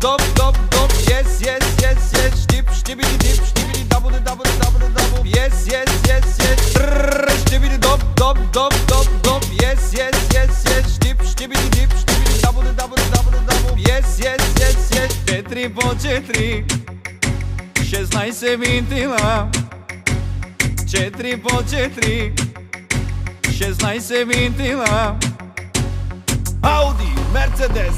dop, dop, dop, yes, yes, yes, yes, štip, štipidi, dip, štipidi, dabu, dabu, dabu, dabu, yes, yes, yes, yes, trrr, štipidi, dop, dop, dop, dop, dop, yes, yes, yes, yes, štip, štipidi, dip, štipidi, dabu, dabu, dabu, dabu, yes, yes, yes, yes, četiri po četiri, šestnaj se vintila, četiri po četiri, šestnaj se vintila, Audi, Mercedes,